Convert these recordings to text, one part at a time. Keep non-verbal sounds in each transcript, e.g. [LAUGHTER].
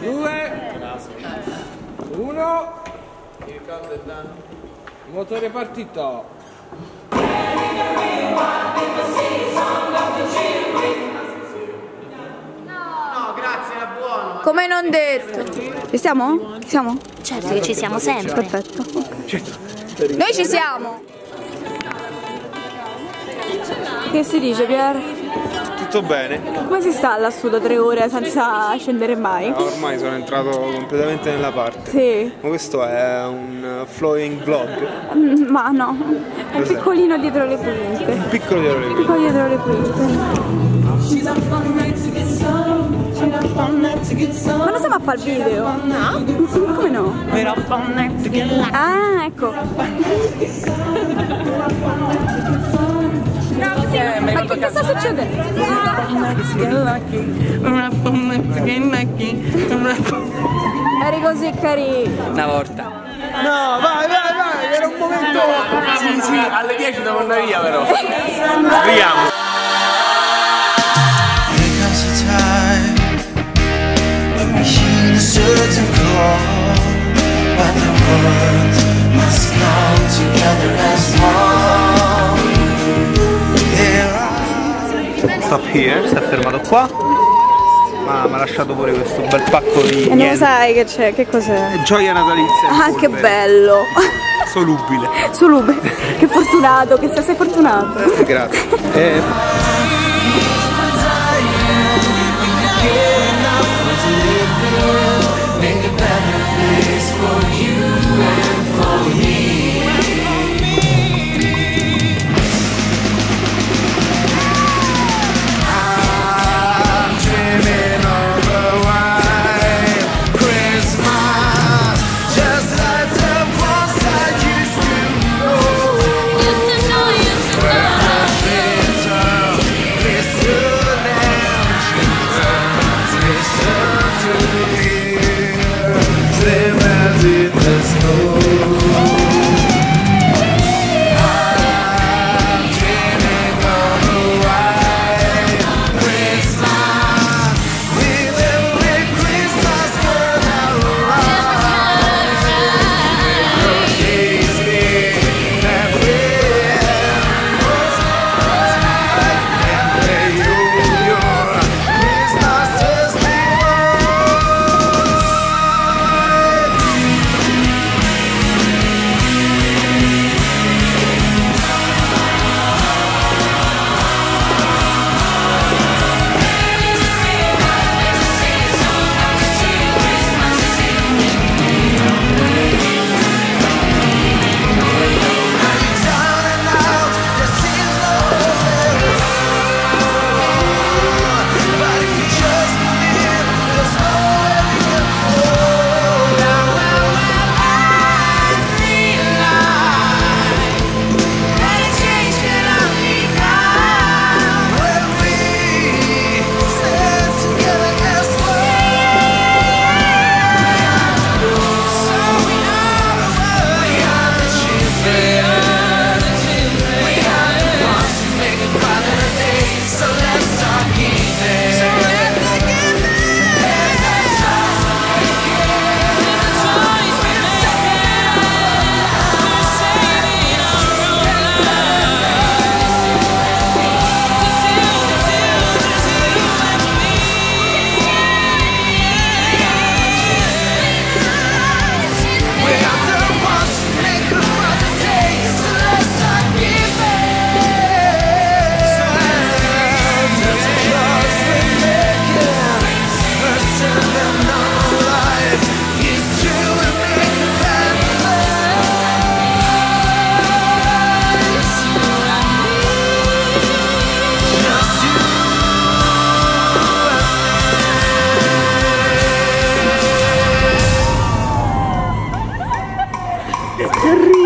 Due. Uno. Motore partito. Come non detto. Ci siamo? Ci siamo? Certo che ci siamo sempre. Perfetto. Noi ci siamo. Che si dice, Pier? Tutto bene. Come si sta lassù da tre ore senza scendere mai? Ah, Ormai sono entrato completamente nella parte. Sì, Ma questo è un flowing vlog. Mm, ma no, è Cos'è? piccolino dietro le quinte. Piccolo di ore. Piccolo dietro le quinte. Ma non stiamo a fare il video? No. Come no? Ah, ecco. Che, che sta succedendo? Eri così carino. Una volta. No, vai, vai, vai, era un momento. Sì, sì, alle 10 devo andare via però. Apriamo. Stop here, si è fermato qua. Ma mi ha lasciato pure questo bel pacco di E non sai che c'è, che cos'è? Gioia natalizia. Ah, che bello! Solubile. [LAUGHS] Solube, che fortunato, che sei fortunato. Grazie. [LAUGHS] Eh,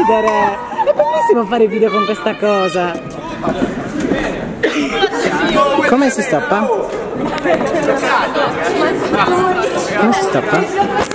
ridere! È bellissimo fare video con questa cosa! Come si stoppa? Come si stoppa?